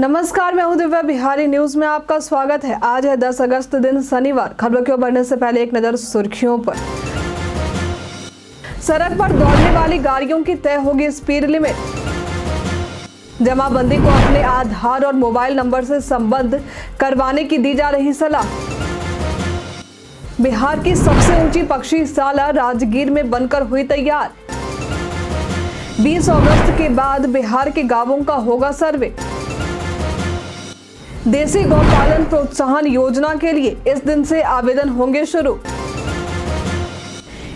नमस्कार, मैं हूँ दिव्या बिहारी। न्यूज़ में आपका स्वागत है। आज है 10 अगस्त दिन, शनिवार। खबरों की ओर बढ़ने से पहले एक नज़र सुर्खियों पर। सड़क पर दौड़ने वाली गाड़ियों की तय होगी स्पीड लिमिट। जमाबंदी को अपने आधार और मोबाइल नंबर से संबद्ध करवाने की दी जा रही सलाह। बिहार की सबसे ऊँची पक्षी शाला राजगीर में बनकर हुई तैयार। 20 अगस्त के बाद बिहार के गाँवों का होगा सर्वे। देसी गौपालन प्रोत्साहन योजना के लिए इस दिन से आवेदन होंगे शुरू।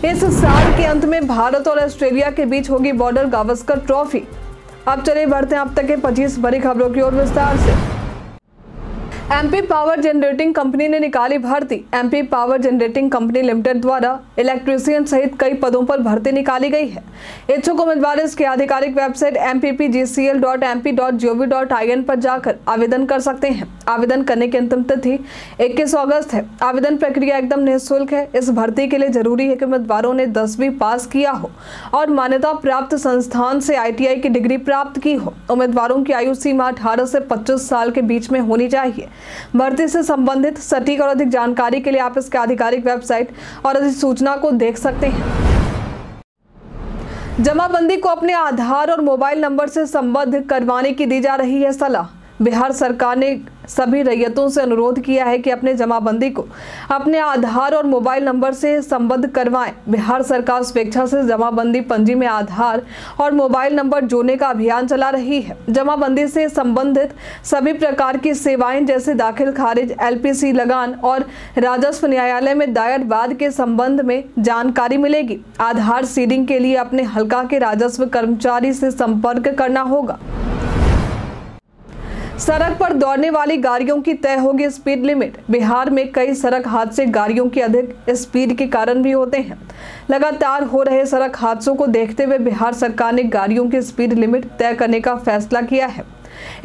इस साल के अंत में भारत और ऑस्ट्रेलिया के बीच होगी बॉर्डर गावस्कर ट्रॉफी। अब चले बढ़ते हैं अब तक के 25 बड़ी खबरों की ओर विस्तार से। एमपी पावर जनरेटिंग कंपनी ने निकाली भर्ती। MP power generating company limited द्वारा इलेक्ट्रीशियन सहित कई पदों पर भर्ती निकाली गई है। इच्छुक उम्मीदवार इसकी आधिकारिक वेबसाइट एम पर जाकर आवेदन कर सकते हैं। आवेदन करने की अंतिम तिथि 21 अगस्त है। आवेदन प्रक्रिया एकदम निःशुल्क है। इस भर्ती के लिए ज़रूरी है कि उम्मीदवारों ने दसवीं पास किया हो और मान्यता प्राप्त संस्थान से आईटीआई की डिग्री प्राप्त की हो। उम्मीदवारों की आयु सीमा अठारह से पच्चीस साल के बीच में होनी चाहिए। भर्ती से संबंधित सटीक और अधिक जानकारी के लिए आप इसके आधिकारिक वेबसाइट और अधिसूचना को देख सकते हैं। जमाबंदी को अपने आधार और मोबाइल नंबर से संबद्ध करवाने की दी जा रही है सलाह। बिहार सरकार ने सभी रैयतों से अनुरोध किया है कि अपने जमाबंदी को अपने आधार और मोबाइल नंबर से संबद्ध करवाएँ। बिहार सरकार स्वेच्छा से जमाबंदी पंजी में आधार और मोबाइल नंबर जोड़ने का अभियान चला रही है। जमाबंदी से संबंधित सभी प्रकार की सेवाएँ जैसे दाखिल खारिज, एलपीसी लगान और राजस्व न्यायालय में दायर वाद के संबंध में जानकारी मिलेगी। आधार सीडिंग के लिए अपने हल्का के राजस्व कर्मचारी से संपर्क करना होगा। सड़क पर दौड़ने वाली गाड़ियों की तय होगी स्पीड लिमिट। बिहार में कई सड़क हादसे गाड़ियों की अधिक स्पीड के कारण भी होते हैं। लगातार हो रहे सड़क हादसों को देखते हुए बिहार सरकार ने गाड़ियों की स्पीड लिमिट तय करने का फैसला किया है।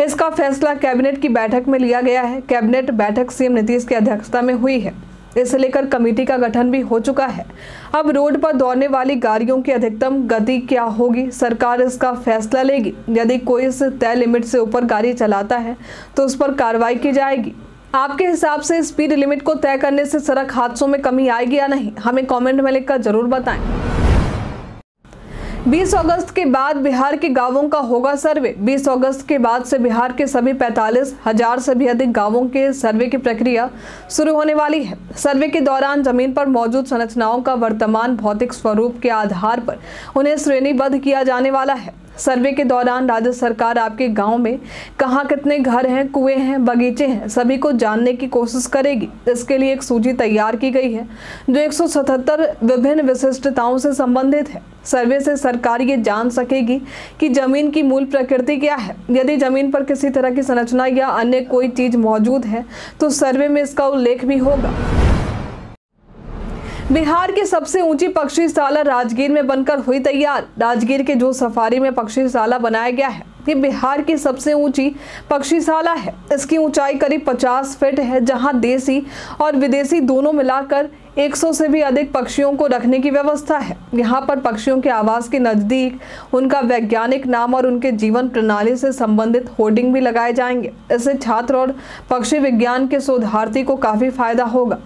इसका फैसला कैबिनेट की बैठक में लिया गया है। कैबिनेट बैठक सीएम नीतीश की अध्यक्षता में हुई है। इसे लेकर कमेटी का गठन भी हो चुका है। अब रोड पर दौड़ने वाली गाड़ियों की अधिकतम गति क्या होगी? सरकार इसका फैसला लेगी। यदि कोई इस तय लिमिट से ऊपर गाड़ी चलाता है तो उस पर कार्रवाई की जाएगी। आपके हिसाब से स्पीड लिमिट को तय करने से सड़क हादसों में कमी आएगी या नहीं? हमें कमेंट में लिखकर ज़रूर बताएँ। 20 अगस्त के बाद बिहार के गाँवों का होगा सर्वे। 20 अगस्त के बाद से बिहार के सभी पैंतालीस हज़ार से भी अधिक गाँवों के सर्वे की प्रक्रिया शुरू होने वाली है। सर्वे के दौरान ज़मीन पर मौजूद संरचनाओं का वर्तमान भौतिक स्वरूप के आधार पर उन्हें श्रेणीबद्ध किया जाने वाला है। सर्वे के दौरान राज्य सरकार आपके गाँव में कहाँ कितने घर हैं, कुएँ हैं, बगीचे हैं, सभी को जानने की कोशिश करेगी। इसके लिए एक सूची तैयार की गई है, जो 177 विभिन्न विशिष्टताओं से संबंधित है। सर्वे से सरकार ये जान सकेगी कि ज़मीन की मूल प्रकृति क्या है। यदि ज़मीन पर किसी तरह की संरचना या अन्य कोई चीज़ मौजूद है तो सर्वे में इसका उल्लेख भी होगा। बिहार की सबसे ऊँची पक्षी पक्षीशाला राजगीर में बनकर हुई तैयार। राजगीर के जो सफारी में पक्षी पक्षीशाला बनाया गया है ये बिहार की सबसे ऊँची पक्षीशाला है। इसकी ऊंचाई करीब 50 फीट है, जहाँ देसी और विदेशी दोनों मिलाकर 100 से भी अधिक पक्षियों को रखने की व्यवस्था है। यहाँ पर पक्षियों के आवास के नज़दीक उनका वैज्ञानिक नाम और उनके जीवन प्रणाली से संबंधित होर्डिंग भी लगाए जाएँगे। इससे छात्र और पक्षी विज्ञान के शोधार्थी को काफ़ी फ़ायदा होगा।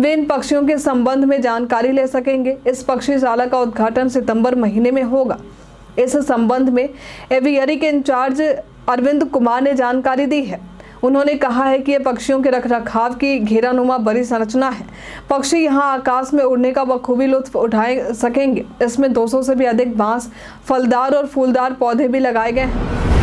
वे इन पक्षियों के संबंध में जानकारी ले सकेंगे। इस पक्षीशाला का उद्घाटन सितंबर महीने में होगा। इस संबंध में एवियरी के इंचार्ज अरविंद कुमार ने जानकारी दी है। उन्होंने कहा है कि ये पक्षियों के रखरखाव की घेरानुमा बड़ी संरचना है। पक्षी यहाँ आकाश में उड़ने का बखूबी लुत्फ उठाए सकेंगे। इसमें 200 से भी अधिक बाँस, फलदार और फूलदार पौधे भी लगाए गए हैं।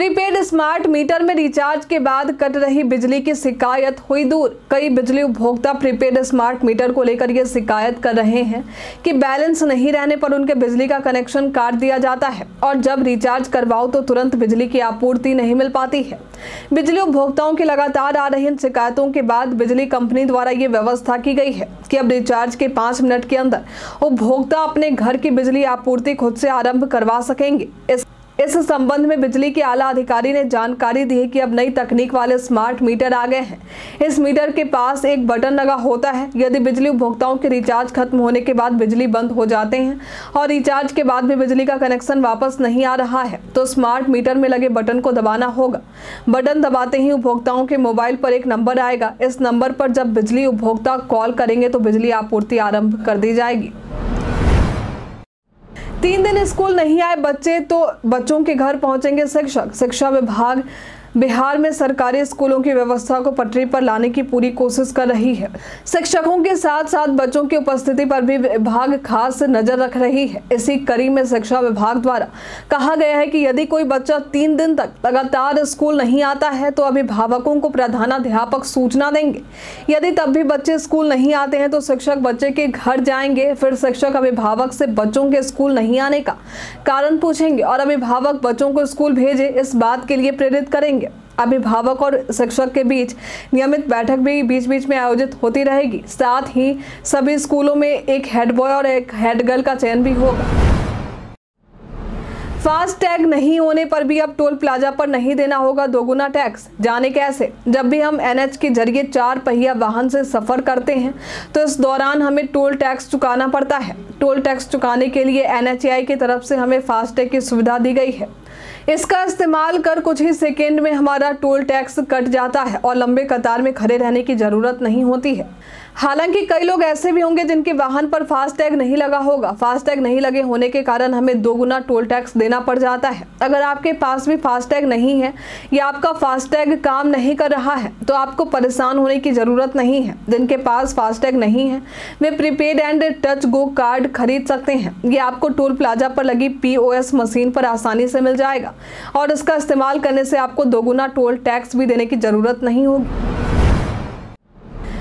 प्रीपेड स्मार्ट मीटर में रिचार्ज के बाद कट रही बिजली की शिकायत, हुई दूर। कई बिजली उपभोक्ता प्रीपेड स्मार्ट मीटर को लेकर ये शिकायत कर रहे हैं कि बैलेंस नहीं रहने पर उनके बिजली का कनेक्शन काट दिया जाता है और जब रिचार्ज करवाओ तो तुरंत बिजली की आपूर्ति नहीं मिल पाती है। बिजली उपभोक्ताओं की लगातार आ रही इन शिकायतों के बाद बिजली कंपनी द्वारा ये व्यवस्था की गई है कि अब रिचार्ज के पाँच मिनट के अंदर उपभोक्ता अपने घर की बिजली आपूर्ति खुद से आरंभ करवा सकेंगे। इस इस संबंध में बिजली के आला अधिकारी ने जानकारी दी कि अब नई तकनीक वाले स्मार्ट मीटर आ गए हैं। इस मीटर के पास एक बटन लगा होता है। यदि बिजली उपभोक्ताओं के रिचार्ज खत्म होने के बाद बिजली बंद हो जाते हैं और रिचार्ज के बाद भी बिजली का कनेक्शन वापस नहीं आ रहा है तो स्मार्ट मीटर में लगे बटन को दबाना होगा। बटन दबाते ही उपभोक्ताओं के मोबाइल पर एक नंबर आएगा। इस नंबर पर जब बिजली उपभोक्ता कॉल करेंगे तो बिजली आपूर्ति आरंभ कर दी जाएगी। तीन दिन स्कूल नहीं आए बच्चे तो बच्चों के घर पहुँचेंगे शिक्षक शिक्षा विभाग। बिहार में सरकारी स्कूलों की व्यवस्था को पटरी पर लाने की पूरी कोशिश कर रही है। शिक्षकों के साथ साथ बच्चों की उपस्थिति पर भी विभाग खास नज़र रख रही है। इसी कड़ी में शिक्षा विभाग द्वारा कहा गया है कि यदि कोई बच्चा तीन दिन तक लगातार स्कूल नहीं आता है तो अभिभावकों को प्रधानाध्यापक सूचना देंगे। यदि तब भी बच्चे स्कूल नहीं आते हैं तो शिक्षक बच्चे के घर जाएँगे, फिर शिक्षक अभिभावक से बच्चों के स्कूल नहीं आने का कारण पूछेंगे और अभिभावक बच्चों को स्कूल भेजे, इस बात के लिए प्रेरित करेंगे। अभिभावक और शिक्षक के बीच नियमित बैठक भी बीच बीच में आयोजित होती रहेगी। साथ ही सभी स्कूलों में एक हेड बॉय और एक हेड गर्ल का चयन भी होगा। फास्ट टैग नहीं होने पर भी अब टोल प्लाजा पर नहीं देना होगा दोगुना टैक्स। जाने कैसे? जब भी हम एनएच के ज़रिए चार पहिया वाहन से सफ़र करते हैं तो इस दौरान हमें टोल टैक्स चुकाना पड़ता है। टोल टैक्स चुकाने के लिए एनएचआई की तरफ़ से हमें फास्ट टैग की सुविधा दी गई है। इसका इस्तेमाल कर कुछ ही सेकेंड में हमारा टोल टैक्स कट जाता है और लंबे कतार में खड़े रहने की ज़रूरत नहीं होती है। हालाँकि कई लोग ऐसे भी होंगे जिनके वाहन पर फास्टैग नहीं लगा होगा। फास्टैग नहीं लगे होने के कारण हमें दोगुना टोल टैक्स देना पड़ जाता है। अगर आपके पास भी फास्टैग नहीं है या आपका फास्टैग काम नहीं कर रहा है तो आपको परेशान होने की ज़रूरत नहीं है। जिनके पास फास्टैग नहीं है, वे prepaid and touch go card खरीद सकते हैं। ये आपको टोल प्लाजा पर लगी पीओएस मशीन पर आसानी से मिल जाएगा और इसका इस्तेमाल करने से आपको दोगुना टोल टैक्स भी देने की ज़रूरत नहीं होगी।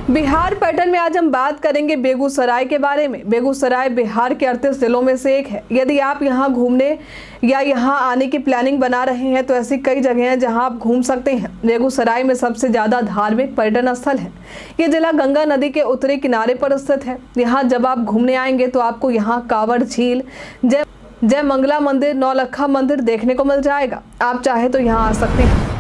बिहार पैटर्न में आज हम बात करेंगे बेगूसराय के बारे में। बेगूसराय बिहार के अड़तीस जिलों में से एक है। यदि आप यहाँ घूमने या यहाँ आने की प्लानिंग बना रहे हैं तो ऐसी कई जगह हैं जहाँ आप घूम सकते हैं। बेगूसराय में सबसे ज़्यादा धार्मिक पर्यटन स्थल है। ये जिला गंगा नदी के उत्तरी किनारे पर स्थित है। यहाँ जब आप घूमने आएँगे तो आपको यहाँ कांवड़, झील, जय जय मंगला मंदिर, नौलखा मंदिर देखने को मिल जाएगा। आप चाहे तो यहाँ आ सकते हैं।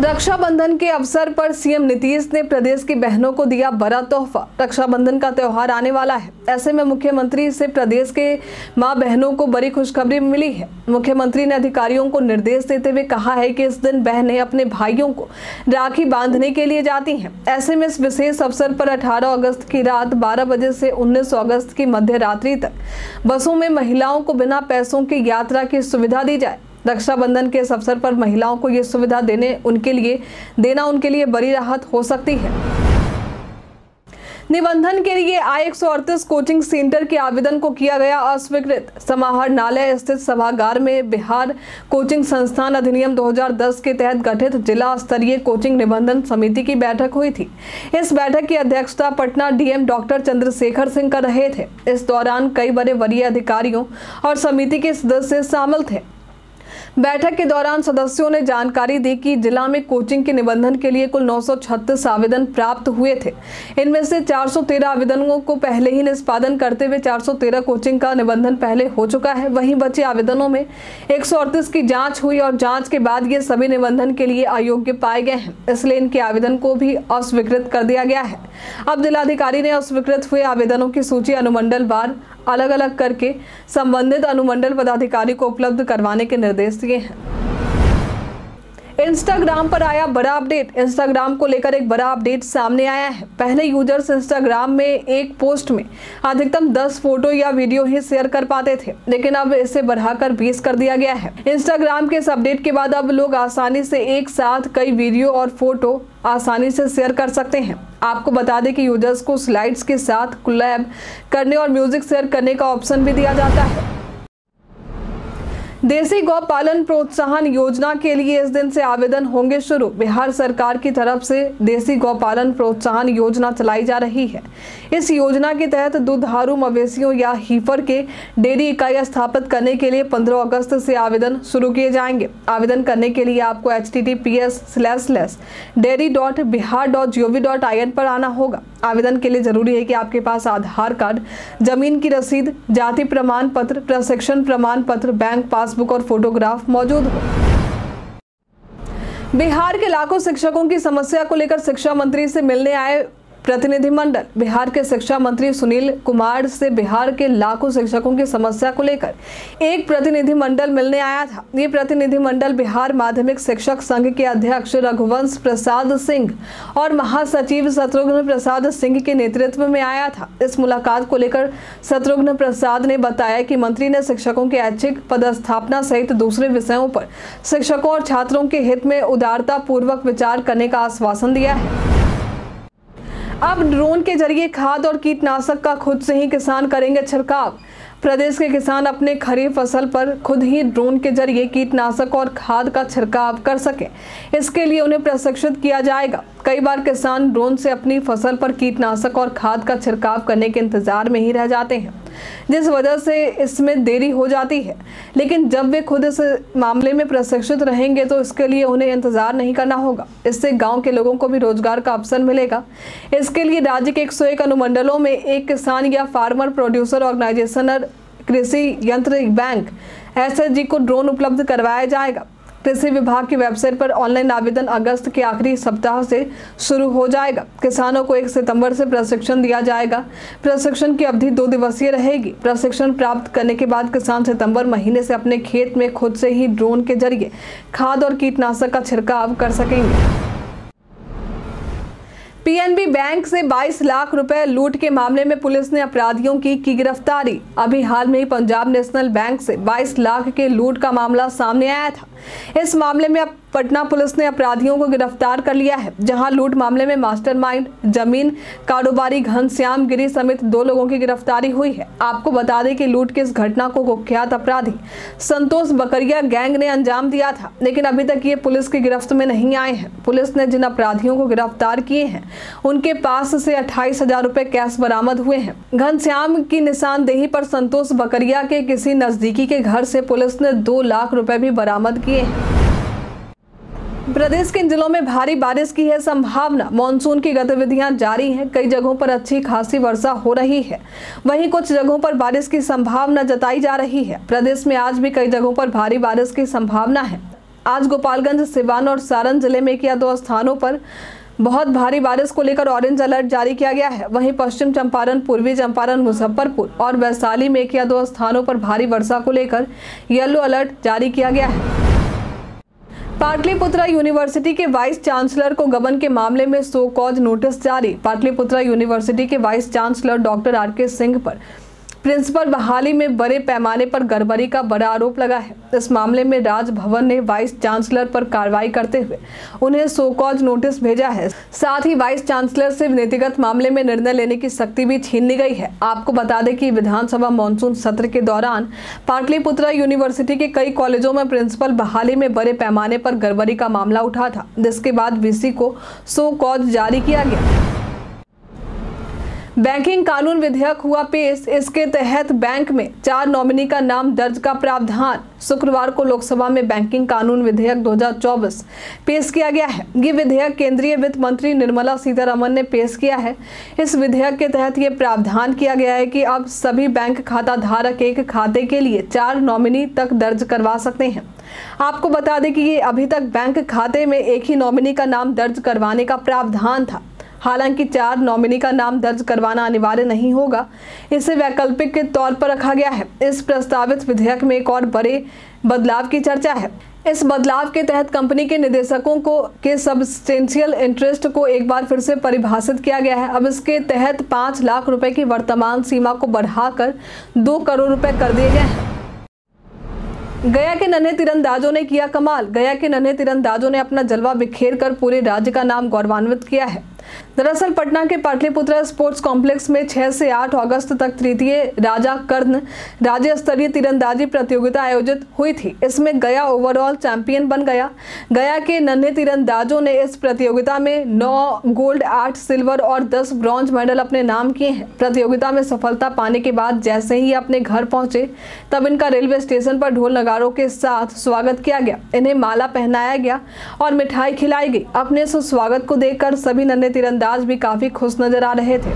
रक्षाबंधन के अवसर पर सीएम नीतीश ने प्रदेश की बहनों को दिया बड़ा तोहफा। रक्षाबंधन का त्यौहार आने वाला है। ऐसे में मुख्यमंत्री से प्रदेश के माँ बहनों को बड़ी खुशखबरी मिली है। मुख्यमंत्री ने अधिकारियों को निर्देश देते हुए कहा है कि इस दिन बहनें अपने भाइयों को राखी बांधने के लिए जाती हैं। ऐसे में इस विशेष अवसर पर 18 अगस्त की रात 12 बजे से 19 अगस्त की मध्य रात्रि तक बसों में महिलाओं को बिना पैसों की यात्रा की सुविधा दी जाए। रक्षाबंधन के इस अवसर पर महिलाओं को ये सुविधा देने, उनके लिए, देना उनके लिए बड़ी राहत हो सकती है। निबंधन के लिए आई एक कोचिंग सेंटर के आवेदन को किया गया अस्वीकृत। समाहरणालय स्थित सभागार में बिहार कोचिंग संस्थान अधिनियम 2010 के तहत गठित जिला स्तरीय कोचिंग निबंधन समिति की बैठक हुई थी। इस बैठक की अध्यक्षता पटना डीएम डॉक्टर चंद्रशेखर सिंह कर रहे थे। इस दौरान कई बड़े वरीय अधिकारियों और समिति के सदस्य शामिल थे। बैठक के दौरान सदस्यों ने जानकारी दी कि जिला में कोचिंग के निबंधन के लिए कुल नौ आवेदन प्राप्त हुए थे। इनमें से 413 आवेदनों को पहले ही निष्पादन करते हुए 413 कोचिंग का निबंधन पहले हो चुका है। वहीं बचे आवेदनों में एक सौ अड़तीस की जाँच हुई और जाँच के बाद ये सभी निबंधन के लिए अयोग्य पाए गए हैं। इसलिए इनके आवेदन को भी अस्वीकृत कर दिया गया है। अब जिलाधिकारी ने अस्वीकृत हुए आवेदनों की सूची अनुमंडल बार अलग अलग करके संबंधित अनुमंडल पदाधिकारी को उपलब्ध करवाने के निर्देश दिए हैं। इंस्टाग्राम पर आया बड़ा अपडेट इंस्टाग्राम को लेकर एक बड़ा अपडेट सामने आया है। पहले यूज़र्स इंस्टाग्राम में एक पोस्ट में अधिकतम 10 फ़ोटो या वीडियो ही शेयर कर पाते थे, लेकिन अब इसे बढ़ाकर 20 कर दिया गया है। इंस्टाग्राम के इस अपडेट के बाद अब लोग आसानी से एक साथ कई वीडियो और फ़ोटो आसानी से शेयर कर सकते हैं। आपको बता दें कि यूज़र्स को स्लाइड्स के साथ कोलैब करने और म्यूज़िक शेयर करने का ऑप्शन भी दिया जाता है। देसी गौ पालन प्रोत्साहन योजना के लिए इस दिन से आवेदन होंगे शुरू। बिहार सरकार की तरफ़ से देसी गौ पालन प्रोत्साहन योजना चलाई जा रही है। इस योजना के तहत दुधारू मवेशियों या हीफर के डेयरी इकाई स्थापित करने के लिए 15 अगस्त से आवेदन शुरू किए जाएँगे। आवेदन करने के लिए आपको H T T P S dairy dot Bihar dot G O V dot I N पर आना होगा। आवेदन के लिए ज़रूरी है कि आपके पास आधार कार्ड, ज़मीन की रसीद, जाति प्रमाण पत्र, प्रशिक्षण प्रमाण पत्र, बैंक पासबुक और फोटोग्राफ मौजूद हो। बिहार के लाखों शिक्षकों की समस्या को लेकर शिक्षा मंत्री से मिलने आए प्रतिनिधिमंडल बिहार के शिक्षा मंत्री सुनील कुमार से बिहार के लाखों शिक्षकों की समस्या को लेकर एक प्रतिनिधिमंडल मिलने आया था। ये प्रतिनिधिमंडल बिहार माध्यमिक शिक्षक संघ के अध्यक्ष रघुवंश प्रसाद सिंह और महासचिव शत्रुघ्न प्रसाद सिंह के नेतृत्व में आया था। इस मुलाकात को लेकर शत्रुघ्न प्रसाद ने बताया कि मंत्री ने शिक्षकों के ऐच्छिक पदस्थापना सहित दूसरे विषयों पर शिक्षकों और छात्रों के हित में उदारता पूर्वक विचार करने का आश्वासन दिया है। अब ड्रोन के ज़रिए खाद और कीटनाशक का खुद से ही किसान करेंगे छिड़काव। प्रदेश के किसान अपने खरीफ फ़सल पर खुद ही ड्रोन के ज़रिए कीटनाशक और खाद का छिड़काव कर सके। इसके लिए उन्हें प्रशिक्षित किया जाएगा। कई बार किसान ड्रोन से अपनी फ़सल पर कीटनाशक और खाद का छिड़काव करने के इंतज़ार में ही रह जाते हैं। जिस वजह से इसमें देरी हो जाती है। लेकिन जब वे खुद इस मामले में प्रशिक्षित रहेंगे तो इसके लिए उन्हें इंतज़ार नहीं करना होगा। इससे गाँव के लोगों को भी रोज़गार का अवसर मिलेगा। इसके लिए राज्य के एक सौ एक अनुमंडलों में एक किसान या फार्मर, प्रोड्यूसर ऑर्गेनाइजेशन कृषि यंत्र बैंक एस को ड्रोन उपलब्ध करवाया जाएगा। कृषि विभाग की वेबसाइट पर ऑनलाइन आवेदन अगस्त के आखिरी सप्ताह से शुरू हो जाएगा। किसानों को एक सितंबर से प्रशिक्षण दिया जाएगा। प्रशिक्षण की अवधि दो दिवसीय रहेगी। प्रशिक्षण प्राप्त करने के बाद किसान सितंबर महीने से अपने खेत में खुद से ही ड्रोन के ज़रिए खाद और कीटनाशक का छिड़काव कर सकेंगे। पीएनबी बैंक से 22 लाख रुपए लूट के मामले में पुलिस ने अपराधियों की की गिरफ्तारी। अभी हाल में ही पंजाब नेशनल बैंक से 22 लाख के लूट का मामला सामने आया था। इस मामले में अब पटना पुलिस ने अपराधियों को गिरफ़्तार कर लिया है, जहाँ लूट मामले में मास्टरमाइंड, ज़मीन, कारोबारी घनश्याम गिरी समेत दो लोगों की गिरफ्तारी हुई है। आपको बता दें कि लूट की इस घटना को कुख्यात अपराधी संतोष बकरिया गैंग ने अंजाम दिया था, लेकिन अभी तक ये पुलिस की गिरफ्त में नहीं आए हैं। पुलिस ने जिन अपराधियों को गिरफ़्तार किए हैं, उनके पास से अट्ठाईस हज़ार कैश बरामद हुए हैं। घनश्याम की निशानदेही पर संतोष बकरिया के किसी नजदीकी के घर से पुलिस ने दो लाख रुपए भी बरामद किए हैं। प्रदेश के इन जिलों में भारी बारिश की है संभावना। मानसून की गतिविधियाँ जारी हैं। कई जगहों पर अच्छी खासी वर्षा हो रही है। वहीं कुछ जगहों पर बारिश की संभावना जताई जा रही है। प्रदेश में आज भी कई जगहों पर भारी बारिश की संभावना है। आज गोपालगंज, सिवान और सारण ज़िले में किया दो स्थानों पर बहुत भारी बारिश को लेकर ऑरेंज अलर्ट जारी किया गया है। वहीं पश्चिम चंपारण, पूर्वी चंपारण, मुजफ्फरपुर और वैशाली में किया दो स्थानों पर भारी वर्षा को लेकर येलो अलर्ट जारी किया गया है। पाटलिपुत्रा यूनिवर्सिटी के वाइस चांसलर को गबन के मामले में सो कॉज नोटिस जारी। पाटलिपुत्रा यूनिवर्सिटी के vice chancellor doctor R K Singh पर प्रिंसिपल बहाली में बड़े पैमाने पर गड़बड़ी का बड़ा आरोप लगा है। इस मामले में राजभवन ने वाइस चांसलर पर कार्रवाई करते हुए उन्हें सोकॉज नोटिस भेजा है। साथ ही वाइस चांसलर से नीतिगत मामले में निर्णय लेने की शक्ति भी छीन ली गई है। आपको बता दें कि विधानसभा मानसून सत्र के दौरान पाटलिपुत्रा यूनिवर्सिटी के कई कॉलेजों में प्रिंसिपल बहाली में बड़े पैमाने पर गड़बड़ी का मामला उठा था। जिसके बाद वीसी को सो कॉज जारी किया गया। बैंकिंग कानून विधेयक हुआ पेश। इसके तहत बैंक में चार नॉमिनी का नाम दर्ज का प्रावधान। शुक्रवार को लोकसभा में बैंकिंग कानून विधेयक 2024 पेश किया गया है। ये विधेयक केंद्रीय वित्त मंत्री निर्मला सीतारमन ने पेश किया है। इस विधेयक के तहत ये प्रावधान किया गया है कि अब सभी बैंक खाता धारक एक खाते के लिए चार नॉमिनी तक दर्ज करवा सकते हैं। आपको बता दें कि ये अभी तक बैंक खाते में एक ही नॉमिनी का नाम दर्ज करवाने का प्रावधान था। हालाँकि चार नॉमिनी का नाम दर्ज करवाना अनिवार्य नहीं होगा। इसे वैकल्पिक के तौर पर रखा गया है। इस प्रस्तावित विधेयक में एक और बड़े बदलाव की चर्चा है। इस बदलाव के तहत कंपनी के निदेशकों को, के सब्सटेंशियल इंटरेस्ट को एक बार फिर से परिभाषित किया गया है। अब इसके तहत पाँच लाख रुपए की वर्तमान सीमा को बढ़ाकर दो करोड़ रुपए कर दिए गए हैं। गया के नन्हे तीरंदाजों ने किया कमाल। गया के नन्हे तीरंदाजों ने अपना जलवा बिखेर कर पूरे राज्य का नाम गौरवान्वित किया है। दरअसल पटना के पाटलिपुत्र स्पोर्ट्स कॉम्प्लेक्स में 6 से 8 अगस्त तक तृतीय राजा कर्ण राज्य स्तरीय तीरंदाजी प्रतियोगिता आयोजित हुई थी। इसमें गया ओवरऑल चैंपियन बन गया। गया के नन्हे तीरंदाजों ने इस प्रतियोगिता में 9 गोल्ड 8 सिल्वर और 10 ब्रॉन्ज मेडल अपने नाम किए हैं। प्रतियोगिता में सफलता पाने के बाद जैसे ही अपने घर पहुँचे, तब इनका रेलवे स्टेशन पर ढोल नगारों के साथ स्वागत किया गया। इन्हें माला पहनाया गया और मिठाई खिलाई गई। अपने स्वागत को देखकर सभी नन्हे तीरंदाज भी काफ़ी खुश नज़र आ रहे थे।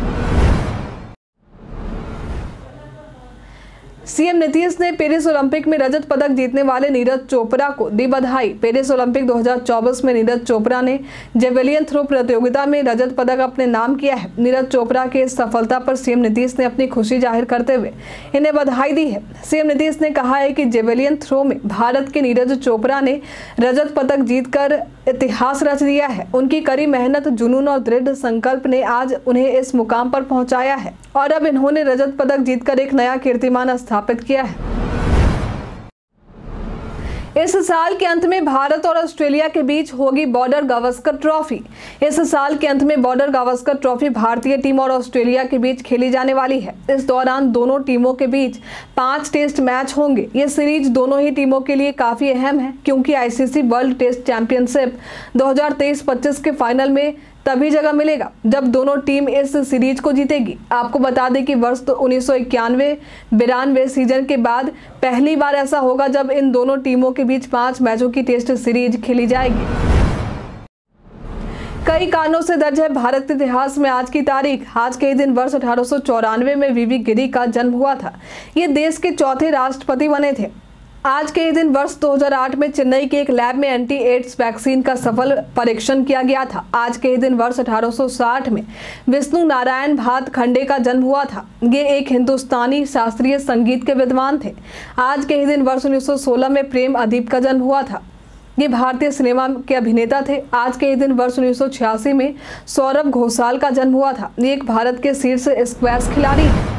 सीएम नीतीश ने पेरिस ओलंपिक में रजत पदक जीतने वाले नीरज चोपड़ा को दी बधाई। पेरिस ओलंपिक 2024 में नीरज चोपड़ा ने जेवेलियन थ्रो प्रतियोगिता में रजत पदक अपने नाम किया है। नीरज चोपड़ा के इस सफलता पर सीएम नीतीश ने अपनी खुशी ज़ाहिर करते हुए इन्हें बधाई दी है। सीएम नीतीश ने कहा है कि जेवेलियन थ्रो में भारत के नीरज चोपड़ा ने रजत पदक जीतकर इतिहास रच दिया है। उनकी कड़ी मेहनत, जुनून और दृढ़ संकल्प ने आज उन्हें इस मुकाम पर पहुँचाया है। और अब इन्होंने रजत पदक जीतकर एक नया कीर्तिमान स्थापित किया है। इस साल के अंत में भारत और ऑस्ट्रेलिया के बीच होगी बॉर्डर गावस्कर ट्रॉफी। इस साल के अंत में बॉर्डर गावस्कर ट्रॉफी भारतीय टीम और ऑस्ट्रेलिया के बीच खेली जाने वाली है। इस दौरान दोनों टीमों के बीच पाँच टेस्ट मैच होंगे। ये सीरीज़ दोनों ही टीमों के लिए काफ़ी अहम है, क्योंकि आईसीसी वर्ल्ड टेस्ट चैंपियनशिप 2023-25 के फाइनल में तभी जगह मिलेगा जब दोनों टीम इस सीरीज़ को जीतेगी। आपको बता दें कि वर्ष उन्नीस सौ सीज़न के बाद पहली बार ऐसा होगा जब इन दोनों टीमों के बीच पाँच मैचों की टेस्ट सीरीज़ खेली जाएगी। कई कारणों से दर्ज है, भारत इतिहास में आज की तारीख। आज के दिन वर्ष अठारह सौ चौरानवे में वीवी गिरी का जन्म हुआ था। ये देश के चौथे राष्ट्रपति बने थे। आज के ही दिन वर्ष 2008 में चेन्नई के एक लैब में एंटी एड्स वैक्सीन का सफल परीक्षण किया गया था। आज के ही दिन वर्ष 1860 में विष्णु नारायण भात खंडे का जन्म हुआ था। ये एक हिंदुस्तानी शास्त्रीय संगीत के विद्वान थे। आज के ही दिन वर्ष 1916 में प्रेम अदीप का जन्म हुआ था। ये भारतीय सिनेमा के अभिनेता थे। आज के ही दिन वर्ष उन्नीस सौ छियासी में सौरभ घोषाल का जन्म हुआ था। ये एक भारत के शीर्ष स्क्वैश खिलाड़ी है।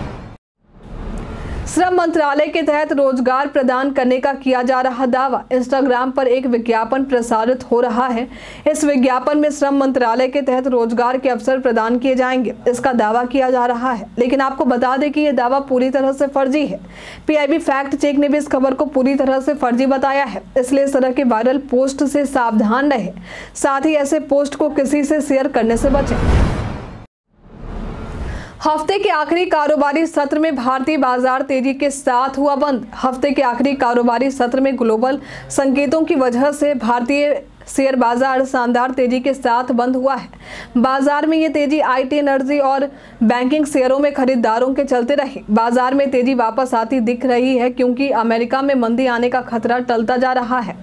श्रम मंत्रालय के तहत रोज़गार प्रदान करने का किया जा रहा दावा। इंस्टाग्राम पर एक विज्ञापन प्रसारित हो रहा है। इस विज्ञापन में श्रम मंत्रालय के तहत रोज़गार के अवसर प्रदान किए जाएँगे। इसका दावा किया जा रहा है। लेकिन आपको बता दें कि यह दावा पूरी तरह से फर्जी है। पीआईबी फैक्ट चेक ने भी इस खबर को पूरी तरह से फर्जी बताया है। इसलिए इस तरह के वायरल पोस्ट से सावधान रहे। साथ ही ऐसे पोस्ट को किसी से शेयर करने से बचें। हफ़्ते के आखिरी कारोबारी सत्र में भारतीय बाज़ार तेज़ी के साथ हुआ बंद। हफ़्ते के आखिरी कारोबारी सत्र में ग्लोबल संकेतों की वजह से भारतीय शेयर बाज़ार शानदार तेज़ी के साथ बंद हुआ है। बाज़ार में ये तेज़ी आईटी एनर्जी और बैंकिंग शेयरों में खरीदारों के चलते रही। बाज़ार में तेज़ी वापस आती दिख रही है क्योंकि अमेरिका में मंदी आने का खतरा टलता जा रहा है।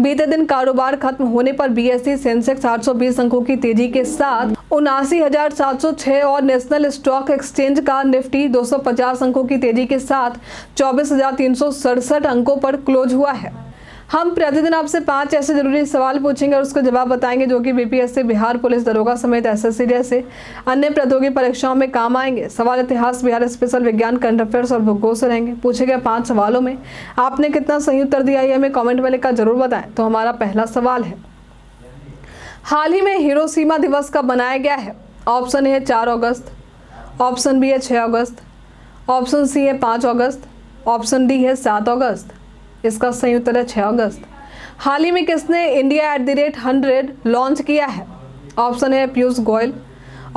बीते दिन कारोबार खत्म होने पर बीएससी सेंसेक्स 820 अंकों की तेज़ी के साथ उनासी और नेशनल स्टॉक एक्सचेंज का निफ्टी 250 अंकों की तेज़ी के साथ चौबीस अंकों पर क्लोज हुआ है। हम प्रतिदिन आपसे पाँच ऐसे ज़रूरी सवाल पूछेंगे और उसका जवाब बताएँगे जो कि बीपीएससी बिहार पुलिस दरोगा समेत एसएससी जैसे अन्य प्रतियोगी परीक्षाओं में काम आएँगे। सवाल इतिहास, बिहार स्पेशल विज्ञान करंट अफेयर्स और भूगोल से रहेंगे। पूछे गए पाँच सवालों में आपने कितना सही उत्तर दिया ये हमें कॉमेंट में लिखकर ज़रूर बताएँ। तो हमारा पहला सवाल है, हाल ही में हिरोसीमा दिवस कब मनाया गया है? ऑप्शन ए है चार अगस्त। ऑप्शन बी है छः अगस्त। ऑप्शन सी है पाँच अगस्त। ऑप्शन डी है सात अगस्त। इसका उत्तर है छः अगस्त? हाल ही में किसने India at the rate hundred launch किया है? ऑप्शन है पीयूष गोयल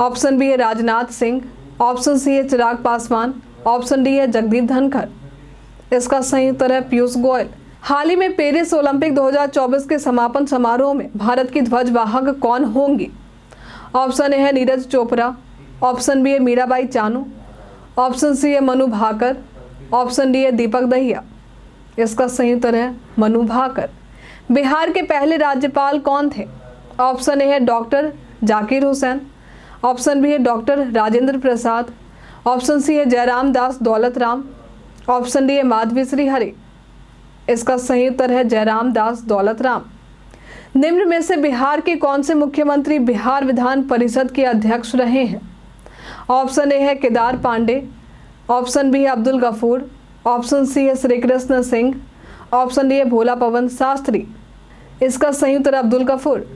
ऑप्शन बी है राजनाथ सिंह ऑप्शन सी है चिराग पासवान ऑप्शन डी है जगदीप धनखड़ इसका सही उत्तर है पीयूष गोयल हाल ही में पेरिस ओलंपिक 2024 के समापन समारोह में भारत की ध्वजवाहक कौन होंगी? ऑप्शन ए है नीरज चोपड़ा. ऑप्शन बी है मीराबाई चानू. ऑप्शन सी है मनु भाकर. ऑप्शन डी है दीपक दहिया. इसका सही उत्तर है, मनु भाकर। बिहार के पहले राज्यपाल कौन थे? ऑप्शन ए है doctor Zakir Hussain. Option B है doctor Rajendra Prasad. Option C है जयराम दास दौलत राम। ऑप्शन डी है माधवी श्री हरि। इसका सही उत्तर है जयराम दास दौलत राम। निम्न में से बिहार के कौन से मुख्यमंत्री बिहार विधान परिषद के अध्यक्ष रहे हैं? ऑप्शन ए है केदार पांडे। ऑप्शन बी है अब्दुल गफूर। ऑप्शन सी है श्री कृष्ण सिंह, ऑप्शन डी है भोला पवन शास्त्री। इसका सही उत्तर अब्दुल कफूर।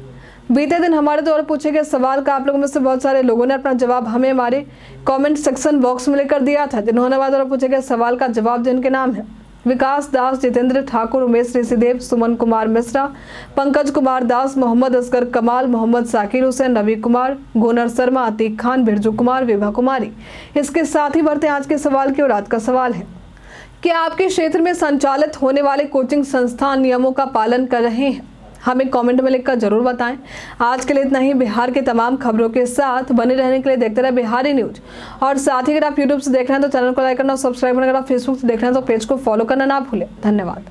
बीते दिन हमारे द्वारा पूछे गए सवाल का आप लोगों में से बहुत सारे लोगों ने अपना जवाब हमें हमारे कमेंट सेक्शन बॉक्स में लेकर दिया था, जिन्होंने हमारे द्वारा पूछे गए सवाल का जवाब जिनके नाम है। विकास दास, जितेंद्र ठाकुर, उमेश ऋषिदेव, सुमन कुमार मिश्रा, पंकज कुमार दास, मोहम्मद असगर कमाल, मोहम्मद साकिर हुसैन, रवि कुमार, गोनर शर्मा, अतीक खान, बिरजू कुमार, विभा कुमारी। इसके साथ ही बढ़ते आज के सवाल की और रात का सवाल है कि आपके क्षेत्र में संचालित होने वाले कोचिंग संस्थान नियमों का पालन कर रहे हैं। हमें कमेंट में लिखकर ज़रूर बताएँ। आज के लिए इतना ही। बिहार के तमाम खबरों के साथ बने रहने के लिए देखते रहे बिहारी न्यूज़। और साथ ही अगर आप यूट्यूब से देख रहे हैं तो चैनल को लाइक करना और सब्सक्राइब करना। अगर आप फेसबुक से देख रहे हैं तो पेज को फॉलो करना ना भूलें। धन्यवाद।